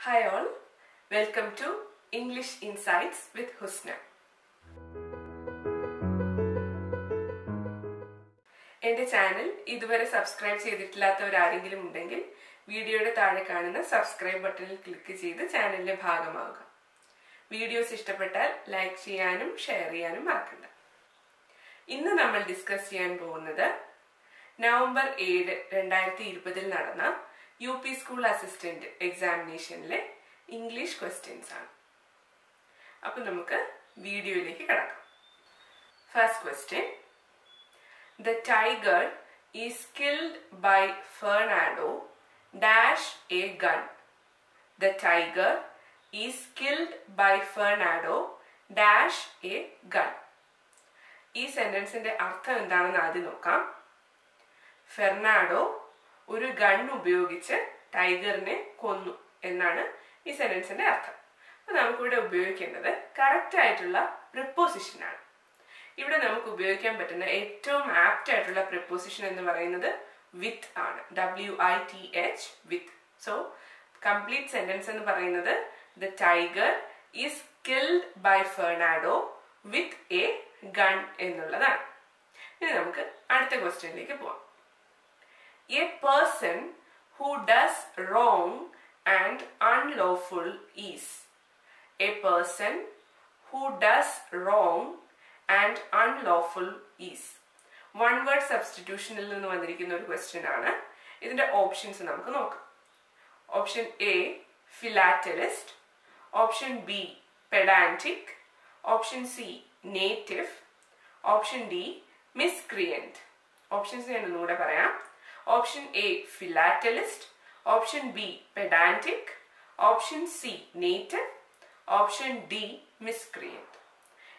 Hi all, welcome to English Insights with Husna. എന്റെ channel ഇതുവരെ subscribe ചെയ്തിട്ടില്ലാത്തവരാരെങ്കിലും ഉണ്ടെങ്കിൽ വീഡിയോയുടെ താഴെ കാണുന്ന സബ്സ്ക്രൈബ് ബട്ടണിൽ ക്ലിക്ക് ചെയ്ത് ചാനലിന്റെ ഭാഗമാവുക. വീഡിയോസ് ഇഷ്ടപ്പെട്ടാൽ ലൈക്ക് ചെയ്യാനും ഷെയർ ചെയ്യാനും മറക്കണ്ട. ഇന്ന് നമ്മൾ ഡിസ്കസ് ചെയ്യാൻ പോകുന്നത് നവംബർ ഏഴ് രണ്ടായിരത്തി ഇരുപതിൽ നടന്ന യു പി സ്കൂൾ അസിസ്റ്റന്റ് എക്സാമിനേഷനിലെ ഇംഗ്ലീഷ് ക്വസ്റ്റ്യൻസ് ആണ്. അപ്പൊ നമുക്ക് വീഡിയോയിലേക്ക് കിടക്കാം. First question the tiger is killed by Fernando dash a gun the tiger is killed by Fernando dash a gun ഈ സെന്റൻസിന്റെ അർത്ഥം എന്താണെന്ന് ആദ്യം നോക്കാം. ഫെർണാഡോ ഒരു ഗൺ ഉപയോഗിച്ച് ടൈഗറിനെ കൊന്നു എന്നാണ് ഈ സെന്റൻസിന്റെ അർത്ഥം. അപ്പൊ നമുക്കിവിടെ ഉപയോഗിക്കേണ്ടത് കറക്റ്റ് ആയിട്ടുള്ള പ്രിപ്പോസിഷൻ ആണ്. ഇവിടെ നമുക്ക് ഉപയോഗിക്കാൻ പറ്റുന്ന ഏറ്റവും ആപ്റ്റ് ആയിട്ടുള്ള പ്രിപ്പോസിഷൻ എന്ന് പറയുന്നത് വിത്ത് ആണ്. W I T H with so complete sentence എന്ന് പറയുന്നത് the tiger is killed by Fernando with a gun എന്നുള്ളതാണ്. ഇനി നമുക്ക് അടുത്ത ക്വസ്റ്റ്യനിലേക്ക് പോവാം. A person who does wrong and unlawful is a person who does wrong and unlawful is one word സബ്സ്റ്റിറ്റ്യൂഷനിൽ നിന്ന് വന്നിരിക്കുന്ന ഒരു ക്വസ്റ്റ്യൻ ആണ്. ഇതിന്റെ ഓപ്ഷൻസ് നമുക്ക് നോക്കാം. Option A philatelist option B pedantic option C native option D miscreant options ഞാൻ ഒന്നുകൂടെ പറയാം. Option A philatelist option B pedantic option C native option D miscreant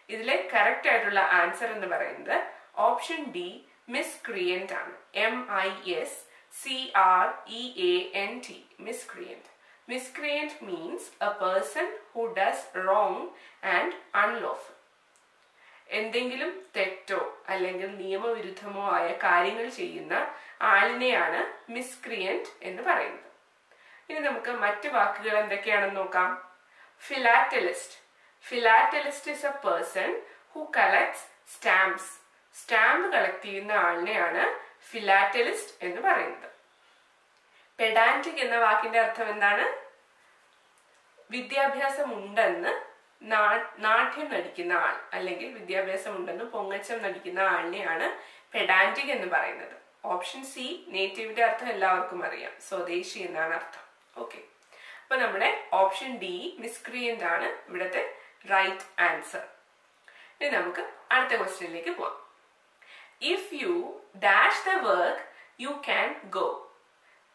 ഇതിലെ കറക്റ്റ് ആയിട്ടുള്ള ആൻസർ എന്ന് പറയുന്നത് ഓപ്ഷൻ ഡി മിസ്ക്രിയന്റ് ആണ്. M I S C R E A N T miscreant miscreant means a person who does wrong and unlawful എന്തെങ്കിലും തെറ്റോ അല്ലെങ്കിൽ നിയമവിരുദ്ധമോ ആയ കാര്യങ്ങൾ ചെയ്യുന്ന ആളിനെയാണ് മിസ്ക്രിയന്റ് എന്ന് പറയുന്നത്. ഇനി നമുക്ക് മറ്റ് വാക്കുകൾ എന്തൊക്കെയാണെന്ന് നോക്കാം. Philatelist philatelist is a person who collects stamps stamp collect ചെയ്യുന്ന ആളിനെയാണ് ഫിലാറ്റലിസ്റ്റ് എന്ന് പറയുന്നത്. പെഡാന്റിക് എന്ന വാക്കിന്റെ അർത്ഥം എന്താണ്? വിദ്യാഭ്യാസം ഉണ്ടെന്ന് നാട്യം നടിക്കുന്ന ആൾ അല്ലെങ്കിൽ വിദ്യാഭ്യാസം ഉണ്ടെന്ന് പൊങ്ങച്ചം നടിക്കുന്ന ആളിനെയാണ് പെഡാന്റിക് എന്ന് പറയുന്നത്. ഓപ്ഷൻ സി നേറ്റീവിന്റെ അർത്ഥം എല്ലാവർക്കും അറിയാം. സ്വദേശി എന്നാണ് അർത്ഥം. ഓക്കെ. അപ്പൊ നമ്മുടെ ഓപ്ഷൻ ഡി മിസ്ക്രിയന്റ് ആണ് ഇവിടുത്തെ റൈറ്റ് ആൻസർ. ഇനി നമുക്ക് അടുത്ത ക്വസ്റ്റ്യനിലേക്ക് പോവാം. If you dash the work you can go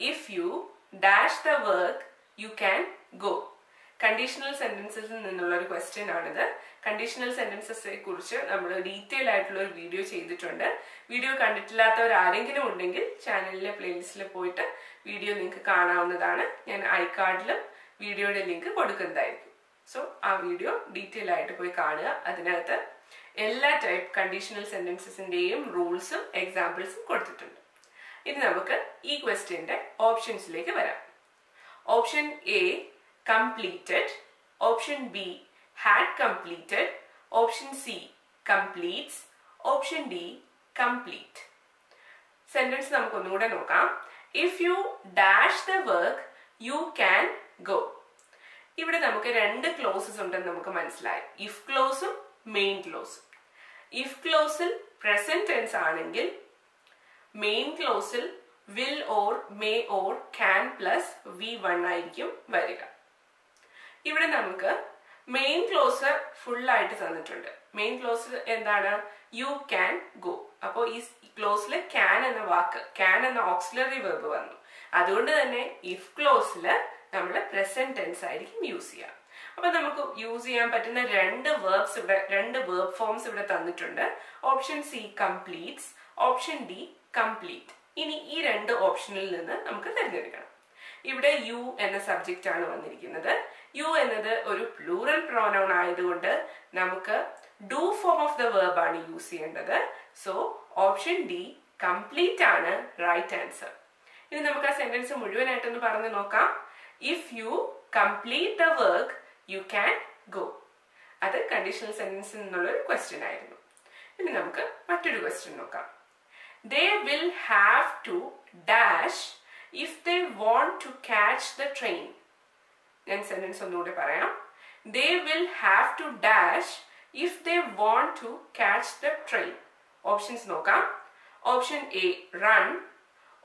if you dash the work you can go conditional സെന്റൻസിൽ നിന്നുള്ള ഒരു ക്വസ്റ്റ്യൻ ആണിത്. കണ്ടീഷണൽ സെന്റൻസസിനെ കുറിച്ച് നമ്മൾ ഡീറ്റെയിൽ ആയിട്ടുള്ള ഒരു വീഡിയോ ചെയ്തിട്ടുണ്ട്. വീഡിയോ കണ്ടിട്ടില്ലാത്തവർ ആരെങ്കിലും ഉണ്ടെങ്കിൽ ചാനലിലെ പ്ലേലിസ്റ്റിൽ പോയിട്ട് വീഡിയോ നിങ്ങൾക്ക് കാണാവുന്നതാണ്. ഞാൻ ഐ കാർഡിലും വീഡിയോയുടെ ലിങ്ക് കൊടുക്കുന്നതായിരിക്കും. സോ ആ വീഡിയോ ഡീറ്റെയിൽ ആയിട്ട് പോയി കാണുക. അതിനകത്ത് എല്ലാ ടൈപ്പ് കണ്ടീഷണൽ സെന്റൻസസിന്റെയും റൂൾസും എക്സാമ്പിൾസും കൊടുത്തിട്ടുണ്ട്. ഇനി നമുക്ക് ഈ ക്വസ്റ്റ്യന്റെ ഓപ്ഷൻസിലേക്ക് വരാം. Option A completed. Option b had completed. Option c completes. Option d complete. Sentence നമുക്ക് ഒന്നുകൂടെ നോക്കാം. If you dash the work you can go ഇവിടെ നമുക്ക് രണ്ട് ക്ലോസസ് ഉണ്ടെന്ന് നമുക്ക് മനസ്സിലായി. ഇഫ് ക്ലോസും മെയിൻ ക്ലോസും ഇഫ് ക്ലോസിൽ പ്രസന്റ് ടെൻസ് ആണെങ്കിൽ main ക്ലോസിൽ will or may or can plus V one ആയിരിക്കും വരിക. ഇവിടെ നമുക്ക് മെയിൻ ക്ലോസ് ഫുൾ ആയിട്ട് തന്നിട്ടുണ്ട്. മെയിൻ ക്ലോസ് എന്താണ്? യു ക്യാൻ ഗോ അപ്പോൾ ഈ ക്ലോസിൽ ക്യാൻ എന്ന വാക്ക് ക്യാൻ എന്ന ഓക്സിലറി വെർബ് വന്നു. അതുകൊണ്ട് തന്നെ ഇഫ് ക്ലോസിൽ നമ്മൾ പ്രസന്റ് ടെൻസ് ആയിരിക്കും യൂസ് ചെയ്യുക അപ്പൊ നമുക്ക് യൂസ് ചെയ്യാൻ പറ്റുന്ന രണ്ട് വേർബ്സ് ഇവിടെ രണ്ട് വേർബ് ഫോംസ് ഇവിടെ തന്നിട്ടുണ്ട്. Option C completes option D complete ഇനി ഈ രണ്ട് ഓപ്ഷനിൽ നിന്ന് നമുക്ക് തിരഞ്ഞെടുക്കണം. ഇവിടെ യു എന്ന സബ്ജക്റ്റ് ആണ് വന്നിരിക്കുന്നത്. യു എന്നത് ഒരു പ്ലൂറൽ പ്രോനൗൺ ആയതുകൊണ്ട് നമുക്ക് do form of the verb ആണ് യൂസ് ചെയ്യേണ്ടത്. സോ ഓപ്ഷൻ ഡി കംപ്ലീറ്റ് ആണ് റൈറ്റ് ആൻസർ ഇനി നമുക്ക് ആ സെന്റൻസ് മുഴുവനായിട്ടൊന്ന് പറഞ്ഞു നോക്കാം. If you complete the work you can go അത് കണ്ടീഷണൽ സെന്റൻസ് എന്നുള്ളൊരു ക്വസ്റ്റ്യൻ ആയിരുന്നു. ഇനി നമുക്ക് മറ്റൊരു ക്വസ്റ്റ്യൻ നോക്കാം. They will have to dash if they want to catch the train ഞാൻ സെന്റൻസ് ഒന്നുകൂടി പറയാം. They will have to dash if they want to catch the train options നോക്കാം. Option A run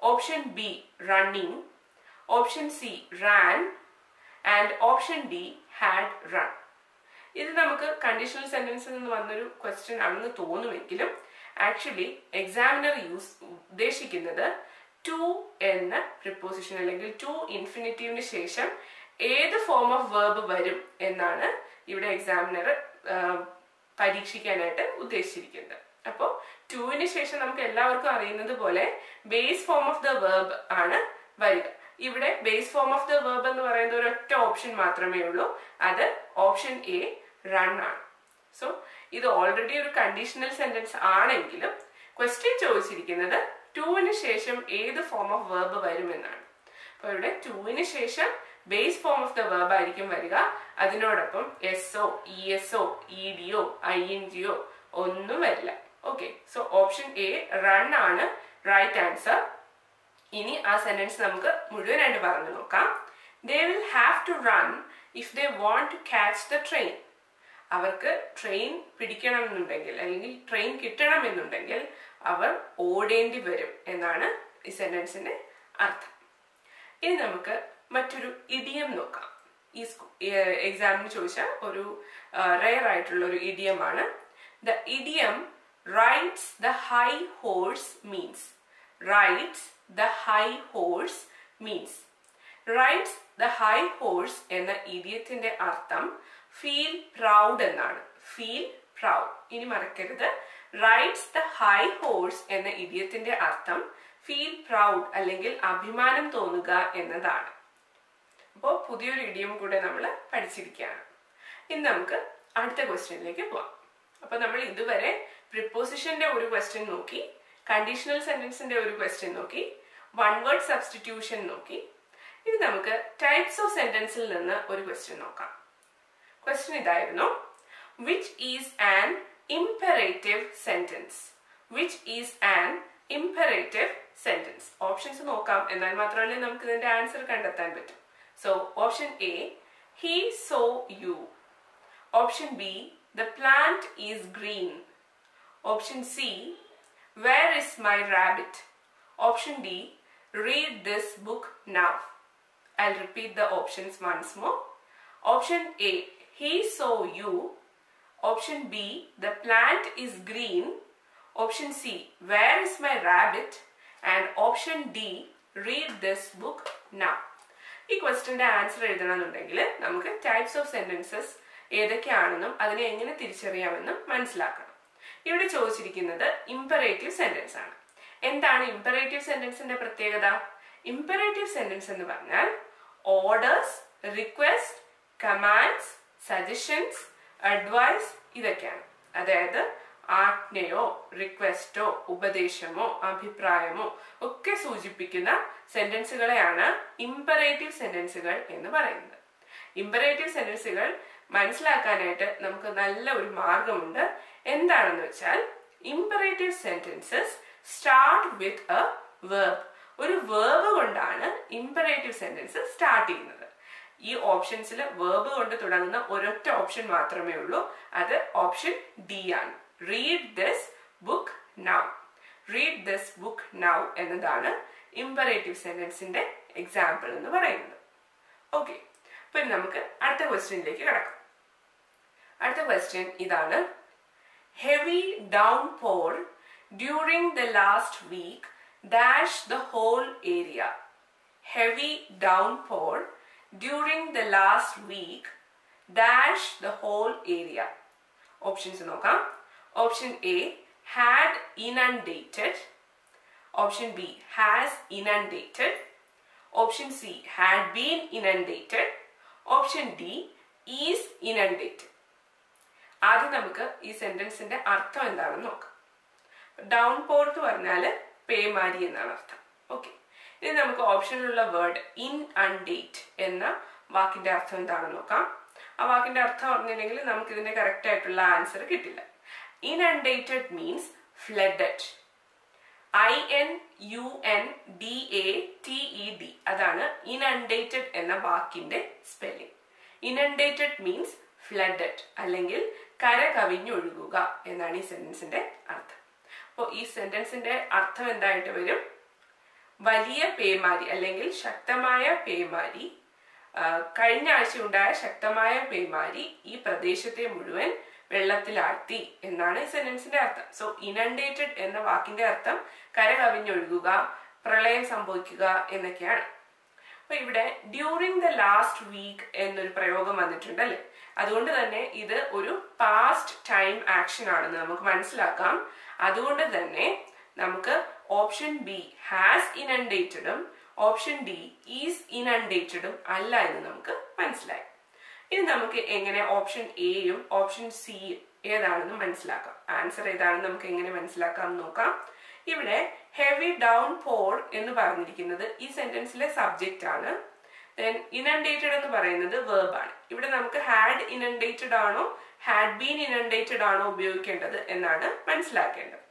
option B running option C ran and option D had run ഇത് നമുക്ക് conditional സെന്റൻസിൽ നിന്ന് വന്നൊരു question ആണെന്ന് തോന്നുമെങ്കിലും ആക്ച്വലി എക്സാമിനർ യൂസ് ഉദ്ദേശിക്കുന്നത് to എന്ന പ്രിപ്പോസിഷൻ അല്ലെങ്കിൽ ടു ഇൻഫിനിറ്റീവിന് ശേഷം ഏത് ഫോം ഓഫ് വേർബ് വരും എന്നാണ് ഇവിടെ എക്സാമിനർ പരീക്ഷിക്കാനായിട്ട് ഉദ്ദേശിച്ചിരിക്കുന്നത്. അപ്പോൾ ടുവിന് ശേഷം നമുക്ക് എല്ലാവർക്കും അറിയുന്നത് പോലെ base form of the verb ആണ് വരിക. ഇവിടെ base form of the verb എന്ന് പറയുന്ന ഒരൊറ്റ ഓപ്ഷൻ മാത്രമേ ഉള്ളൂ. അത് ഓപ്ഷൻ എ റൺ ആണ്. സോ ഇത് ഓൾറെഡി ഒരു കണ്ടീഷണൽ സെന്റൻസ് ആണെങ്കിലും ക്വസ്റ്റ്യൻ ചോദിച്ചിരിക്കുന്നത് ടുവിന് ശേഷം ഏത് ഫോം ഓഫ് വേർബ് വരുമെന്നാണ്. അപ്പോൾ ഇവിടെ ടുവിന് ശേഷം base form of the verb ആയിരിക്കും വരിക. അതിനോടൊപ്പം S O E S O E D O I N G O ഒന്നും വരില്ല. Okay so option A run ആണ്. റൈറ്റ് ആൻസർ ഇനി ആ സെന്റൻസ് നമുക്ക് മുഴുവനായിട്ട് പറഞ്ഞു നോക്കാം. They will have to run if they want to catch the train അവർക്ക് ട്രെയിൻ പിടിക്കണം എന്നുണ്ടെങ്കിൽ അല്ലെങ്കിൽ ട്രെയിൻ കിട്ടണം എന്നുണ്ടെങ്കിൽ അവർ ഓടേണ്ടി വരും എന്നാണ് ഈ സെന്റൻസിന്റെ അർത്ഥം. ഇനി നമുക്ക് മറ്റൊരു ഇഡിയം നോക്കാം. ഈ എക്സാമിന് ചോദിച്ച ഒരു റയർ ആയിട്ടുള്ള ഒരു ഇഡിയമാണ്. The idiom rides the high horse means rides the high horse means rides the high horse എന്ന ഇഡിയത്തിന്റെ അർത്ഥം ഫീൽ പ്രൗഡ് എന്നാണ്. ഫീൽ പ്രൗഡ് ഇനി മറക്കരുത്. റൈറ്റ്സ് ദ ഹൈ ഹോഴ്സ് എന്ന ഇഡിയത്തിന്റെ അർത്ഥം ഫീൽ പ്രൗഡ് അല്ലെങ്കിൽ അഭിമാനം തോന്നുക എന്നതാണ്. അപ്പോൾ പുതിയൊരു ഇടിയും കൂടെ നമ്മൾ പഠിച്ചിരിക്കുകയാണ്. ഇനി നമുക്ക് അടുത്ത ക്വസ്റ്റ്യനിലേക്ക് പോവാം. അപ്പോൾ നമ്മൾ ഇതുവരെ പ്രിപ്പോസിഷന്റെ ഒരു ക്വസ്റ്റ്യൻ നോക്കി കണ്ടീഷണൽ സെന്റൻസിന്റെ ഒരു ക്വസ്റ്റ്യൻ നോക്കി വൺ വേർഡ് സബ്സ്റ്റിറ്റ്യൂഷൻ നോക്കി. ഇനി നമുക്ക് ടൈപ്സ് ഓഫ് സെന്റൻസിൽ നിന്ന് ഒരു ക്വസ്റ്റ്യൻ നോക്കാം. ക്വസ്റ്റ്യൻ ഇതായിരുന്നു. Which is an imperative sentence which is an imperative sentence options നോക്കാം. എന്നാൽ മാത്രമല്ലേ നമുക്ക് ഇതിന്റെ ആൻസർ കണ്ടെത്താൻ പറ്റും. So option A, he saw you. Option B, the plant is green. Option C, where is my rabbit? Option D, read this book now. I'll repeat the options once more. Option A, he saw you. Option B, the plant is green. Option C, where is my rabbit? And option D, read this book now. ഈ ക്വസ്റ്റിന്റെ answer എഴുതണമെന്നുണ്ടെങ്കിൽ നമുക്ക് types of sentences ഏതൊക്കെയാണെന്നും അതിനെ എങ്ങനെ തിരിച്ചറിയാമെന്നും മനസ്സിലാക്കണം. ഇവിടെ ചോദിച്ചിരിക്കുന്നത് imperative sentence ആണ്. എന്താണ് imperative സെന്റൻസിന്റെ പ്രത്യേകത? ഇമ്പറേറ്റീവ് സെന്റൻസ് എന്ന് പറഞ്ഞാൽ orders request commands suggestions advice ഇതൊക്കെയാണ്. അതായത് ആജ്ഞയോ റിക്വസ്റ്റോ ഉപദേശമോ അഭിപ്രായമോ ഒക്കെ സൂചിപ്പിക്കുന്ന സെന്റൻസുകളെയാണ് ഇമ്പറേറ്റീവ് സെന്റൻസുകൾ എന്ന് പറയുന്നത്. ഇമ്പറേറ്റീവ് സെന്റൻസുകൾ മനസ്സിലാക്കാനായിട്ട് നമുക്ക് നല്ല ഒരു മാർഗമുണ്ട്. എന്താണെന്ന് വെച്ചാൽ imperative sentences start with a verb ഒരു വേർബ് കൊണ്ടാണ് ഇമ്പറേറ്റീവ് സെന്റൻസ് സ്റ്റാർട്ട് ചെയ്യുന്നത്. ഈ ഓപ്ഷൻസിൽ വേർബ് കൊണ്ട് തുടങ്ങുന്ന ഒരൊറ്റ ഓപ്ഷൻ മാത്രമേ ഉള്ളൂ. അത് ഓപ്ഷൻ ഡി ആണ്. Read this book now read this book now എന്നതാണ് ഇമ്പറേറ്റീവ് സെന്റൻസിന്റെ എക്സാമ്പിൾ എന്ന് പറയുന്നത്. ഓക്കെ അപ്പൊ നമുക്ക് അടുത്ത ക്വസ്റ്റ്യനിലേക്ക് കിടക്കാം. അടുത്ത ക്വസ്റ്റ്യൻ ഇതാണ്. Heavy downpour during the last week dash the whole area heavy down downpour during the last week dash the whole area options നോക്കാം. Option A had inundated. Option B has inundated. Option C had been inundated. Option D is inundated. ആദ്യം നമുക്ക് ഈ സെന്റൻസിന്റെ അർത്ഥം എന്താണെന്ന് നോക്കാം down പോർ എന്ന് പറഞ്ഞാൽ പേമാരി എന്നാണ് അർത്ഥം ഓക്കെ ഇനി നമുക്ക് ഓപ്ഷനിലുള്ള വേർഡ് ഇൻ അൺഡേറ്റ് എന്ന വാക്കിന്റെ അർത്ഥം എന്താണെന്ന് നോക്കാം ആ വാക്കിന്റെ അർത്ഥം അറിഞ്ഞില്ലെങ്കിൽ നമുക്ക് ഇതിന്റെ കറക്റ്റ് ആയിട്ടുള്ള ആൻസർ കിട്ടില്ല inundated means flooded. I n U N D A T E D അതാണ് inundated എന്ന വാക്കിന്റെ സ്പെല്ലിംഗ് inundated മീൻസ് ഫ്ലഡഡ് അല്ലെങ്കിൽ കര കവിഞ്ഞൊഴുകുക എന്നാണ് ഈ സെന്റൻസിന്റെ അർത്ഥം. അപ്പോൾ ഈ സെന്റൻസിന്റെ അർത്ഥം എന്തായിട്ട് വരും? വലിയ പേമാരി അല്ലെങ്കിൽ ശക്തമായ പേമാരി കഴിഞ്ഞ ആഴ്ച ഉണ്ടായ ശക്തമായ പേമാരി ഈ പ്രദേശത്തെ മുഴുവൻ വെള്ളത്തിലാഴ്ത്തി എന്നാണ് സെന്റൻസിന്റെ അർത്ഥം. സോ ഇനണ്ടേറ്റഡ് എന്ന വാക്കിന്റെ അർത്ഥം കര കവിഞ്ഞൊഴുകുക പ്രളയം സംഭവിക്കുക എന്നൊക്കെയാണ്. അപ്പൊ ഇവിടെ ഡ്യൂറിങ് ദ ലാസ്റ്റ് വീക്ക് എന്നൊരു പ്രയോഗം വന്നിട്ടുണ്ട് അല്ലേ? അതുകൊണ്ട് തന്നെ ഇത് ഒരു പാസ്റ്റ് ടൈം ആക്ഷൻ ആണെന്ന് നമുക്ക് മനസ്സിലാക്കാം. അതുകൊണ്ട് തന്നെ നമുക്ക് ഓപ്ഷൻ ബി ഹാസ് ഇനണ്ടേറ്റഡും ഓപ്ഷൻ ഡി ഈസ് ഇനണ്ടേറ്റഡും അല്ല എന്ന് നമുക്ക് മനസ്സിലായി. ഇനി നമുക്ക് എങ്ങനെ ഓപ്ഷൻ എയും ഓപ്ഷൻ സിയും ഏതാണെന്ന് മനസ്സിലാക്കാം. ആൻസർ ഏതാണെന്ന് നമുക്ക് എങ്ങനെ മനസ്സിലാക്കാം നോക്കാം. ഇവിടെ ഹെവി ഡൗൺ പോർ എന്ന് പറഞ്ഞിരിക്കുന്നത് ഈ സെന്റൻസിലെ സബ്ജക്റ്റ് ആണ്. ദെൻ ഇനണ്ടേറ്റഡ് എന്ന് പറയുന്നത് വേർബ് ആണ്. ഇവിടെ നമുക്ക് ഹാഡ് ഇനണ്ടേറ്റഡ് ആണോ ഹാഡ് ബീൻ ഇനണ്ടേറ്റഡ് ആണോ ഉപയോഗിക്കേണ്ടത് എന്നാണ് മനസ്സിലാക്കേണ്ടത്.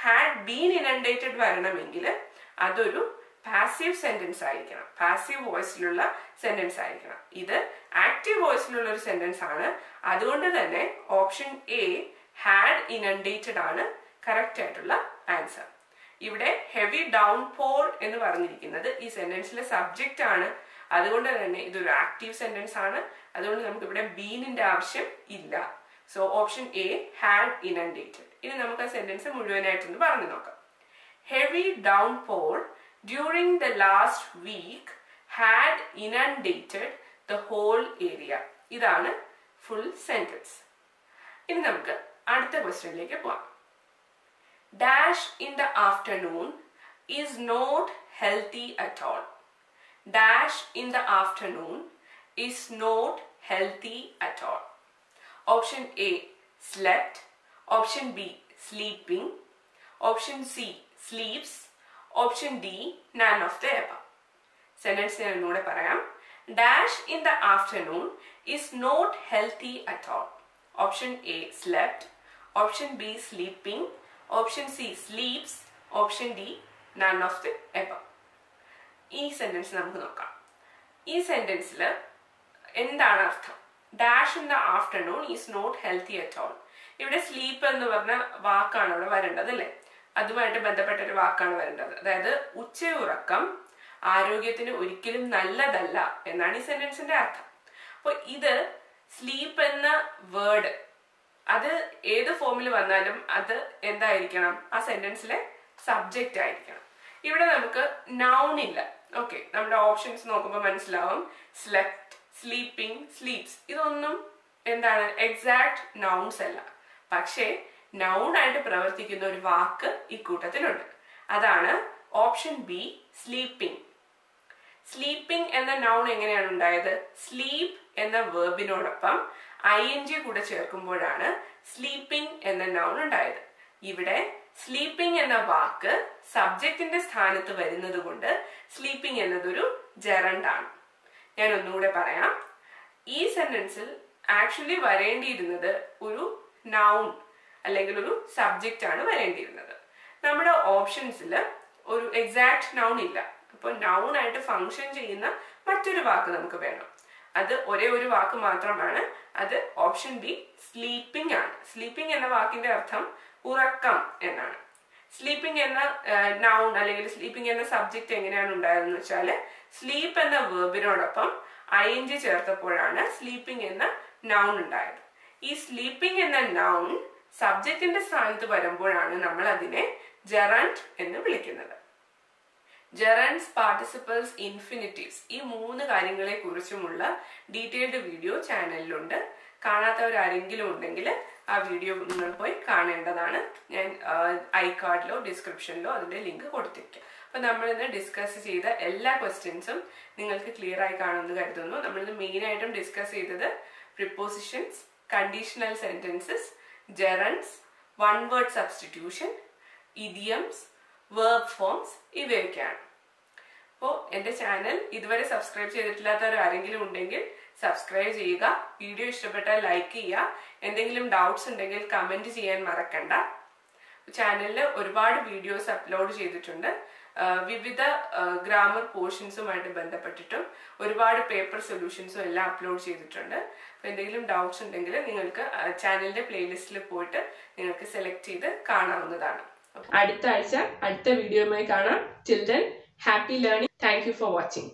ഹാഡ് ബീൻ ഇനണ്ടേറ്റഡ് വരണമെങ്കിൽ അതൊരു പാസീവ് സെന്റൻസ് ആയിരിക്കണം. പാസീവ് വോയിസിലുള്ള സെന്റൻസ് ആയിരിക്കണം. ഇത് ആക്റ്റീവ് വോയിസിലുള്ള ഒരു സെന്റൻസ് ആണ്. അതുകൊണ്ട് തന്നെ ഓപ്ഷൻ എ ഹാഡ് ഇനണ്ടേറ്റഡ് ആണ് കറക്റ്റ് ആയിട്ടുള്ള ആൻസർ ഇവിടെ ഹെവി ഡൗൺ പോർ എന്ന് പറഞ്ഞിരിക്കുന്നത് ഈ സെന്റൻസിലെ സബ്ജക്റ്റ് ആണ്. അതുകൊണ്ട് തന്നെ ഇതൊരു ആക്റ്റീവ് സെന്റൻസ് ആണ്. അതുകൊണ്ട് നമുക്ക് ഇവിടെ ബീനിന്റെ ആവശ്യം ഇല്ല. So option A had inundated ഇനി നമുക്ക് ആ സെന്റൻസ് മുഴുവനായിട്ടൊന്ന് പറഞ്ഞു നോക്കാം. Heavy downpour during the last week had inundated the whole area ഇതാണ് ഫുൾ സെന്റൻസ് ഇനി നമുക്ക് അടുത്ത ക്വസ്റ്റ്യനിലേക്ക് പോവാം. Dash in the afternoon is not healthy at all dash in the afternoon is not healthy at all option A slept option B sleeping option C sleeps option D none of the above sentence ഞാൻ ഒന്നുകൂടെ പറയാം. Dash in the afternoon is not healthy at all option A slept option B sleeping option C sleeps option D none of the above ഈ sentence നമുക്ക് നോക്കാം. ഈ സെന്റൻസിൽ എന്താണ് അർത്ഥം? Dash in the afternoon is not healthy at all ഇവിടെ sleep എന്ന് പറഞ്ഞ വാക്കാണ് ഇവിടെ വരേണ്ടത് അല്ലേ? അതുമായിട്ട് ബന്ധപ്പെട്ട ഒരു വാക്കാണ് വരേണ്ടത് അതായത് ഉച്ചയുറക്കം ആരോഗ്യത്തിന് ഒരിക്കലും നല്ലതല്ല എന്നാണ് ഈ സെന്റൻസിന്റെ അർത്ഥം. അപ്പൊ ഇത് സ്ലീപ്പ് എന്ന വേർഡ് അത് ഏത് ഫോമിൽ വന്നാലും അത് എന്തായിരിക്കണം? ആ സെന്റൻസിലെ സബ്ജക്റ്റ് ആയിരിക്കണം. ഇവിടെ നമുക്ക് നൗൺ ഇല്ല. ഓക്കെ നമ്മുടെ ഓപ്ഷൻസ് നോക്കുമ്പോൾ മനസ്സിലാവും. സ്ലെപ്റ്റ് സ്ലീപ്പിംഗ് സ്ലീപ്സ് ഇതൊന്നും എന്താണ്? എക്സാക്ട് നൗൺസ് അല്ല. പക്ഷേ നൗൺ ആയിട്ട് പ്രവർത്തിക്കുന്ന ഒരു വാക്ക് ഈ കൂട്ടത്തിലുണ്ട്. അതാണ് ഓപ്ഷൻ ബി സ്ലീപ്പിംഗ് സ്ലീപ്പിംഗ് എന്ന നൗൺ എങ്ങനെയാണ് ഉണ്ടായത്? സ്ലീപ്പ് എന്ന വേർബിനോടൊപ്പം ഐ എൻ ജി കൂടെ ചേർക്കുമ്പോഴാണ് സ്ലീപ്പിംഗ് എന്ന നൗൺ ഉണ്ടായത്. ഇവിടെ സ്ലീപ്പിംഗ് എന്ന വാക്ക് സബ്ജക്റ്റിന്റെ സ്ഥാനത്ത് വരുന്നത് കൊണ്ട് സ്ലീപ്പിംഗ് എന്നതൊരു ജെറണ്ട് ആണ്. ഞാൻ ഒന്നുകൂടെ പറയാം. ഈ സെന്റൻസിൽ ആക്ച്വലി വരേണ്ടിയിരുന്നത് ഒരു നൗൺ അല്ലെങ്കിൽ ഒരു സബ്ജക്റ്റ് ആണ് വരേണ്ടിയിരുന്നത്. നമ്മുടെ ഓപ്ഷൻസിൽ ഒരു എക്സാക്ട് നൗൺ ഇല്ല. അപ്പോൾ നൗൺ ആയിട്ട് ഫങ്ഷൻ ചെയ്യുന്ന മറ്റൊരു വാക്ക് നമുക്ക് വേണം. അത് ഒരേ ഒരു വാക്ക് മാത്രമാണ്. അത് ഓപ്ഷൻ ബി സ്ലീപ്പിംഗ് ആണ്. സ്ലീപ്പിംഗ് എന്ന വാക്കിന്റെ അർത്ഥം ഉറക്കം എന്നാണ്. സ്ലീപ്പിംഗ് എന്ന നൗൺ അല്ലെങ്കിൽ സ്ലീപ്പിംഗ് എന്ന സബ്ജക്റ്റ് എങ്ങനെയാണ് ഉണ്ടായതെന്ന് വെച്ചാൽ സ്ലീപ്പ് എന്ന വേർബിനോടൊപ്പം ഐ എൻ ജി ചേർത്തപ്പോഴാണ് സ്ലീപ്പിംഗ് എന്ന നൗൺ ഉണ്ടായത്. ഈ സ്ലീപ്പിംഗ് എന്ന നൗൺ സബ്ജക്റ്റിന്റെ സ്ഥാനത്ത് വരുമ്പോഴാണ് നമ്മൾ അതിനെ ജെറണ്ട് എന്ന് വിളിക്കുന്നത്. ജെറൻസ് പാർട്ടിസിപ്പൽസ് ഇൻഫിനിറ്റീവ്സ് ഈ മൂന്ന് കാര്യങ്ങളെ കുറിച്ചുമുള്ള ഡീറ്റെയിൽഡ് വീഡിയോ ചാനലിലുണ്ട് കാണാത്തവരാരെങ്കിലും ഉണ്ടെങ്കിൽ ആ വീഡിയോ നിങ്ങൾ പോയി കാണേണ്ടതാണ്. ഞാൻ ഐ കാർഡിലോ ഡിസ്ക്രിപ്ഷനിലോ അതിന്റെ ലിങ്ക് കൊടുത്തിരിക്കും. അപ്പൊ നമ്മൾ ഇന്ന് ഡിസ്കസ് ചെയ്ത എല്ലാ ക്വസ്റ്റ്യൻസും നിങ്ങൾക്ക് ക്ലിയർ ആയി കാണുമെന്ന് കരുതുന്നു. നമ്മൾ ഇന്ന് മെയിൻ ആയിട്ടും ഡിസ്കസ് ചെയ്തത് prepositions conditional sentences gerunds one word substitution idioms verb forms ഇവയൊക്കെയാണ്. അപ്പോൾ എന്റെ ചാനൽ ഇതുവരെ സബ്സ്ക്രൈബ് ചെയ്തിട്ടില്ലാത്തവർ ആരെങ്കിലും ഉണ്ടെങ്കിൽ സബ്സ്ക്രൈബ് ചെയ്യുക വീഡിയോ ഇഷ്ടപ്പെട്ടാൽ ലൈക്ക് ചെയ്യുക എന്തെങ്കിലും ഡൗട്ട്സ് ഉണ്ടെങ്കിൽ കമന്റ് ചെയ്യാൻ മറക്കണ്ട. ചാനലിൽ ഒരുപാട് വീഡിയോസ് അപ്ലോഡ് ചെയ്തിട്ടുണ്ട്. വിവിധ ഗ്രാമർ പോർഷൻസുമായിട്ട് ബന്ധപ്പെട്ടിട്ടും ഒരുപാട് പേപ്പർ സൊല്യൂഷൻസും എല്ലാം അപ്ലോഡ് ചെയ്തിട്ടുണ്ട്. അപ്പോൾ എന്തെങ്കിലും ഡൗട്ട്സ് ഉണ്ടെങ്കിൽ നിങ്ങൾക്ക് ചാനലിന്റെ പ്ലേലിസ്റ്റിൽ പോയിട്ട് നിങ്ങൾക്ക് സെലക്ട് ചെയ്ത് കാണാവുന്നതാണ്. അടുത്ത ആഴ്ച അടുത്ത വീഡിയോയുമായി കാണാം. Children happy learning thank for watching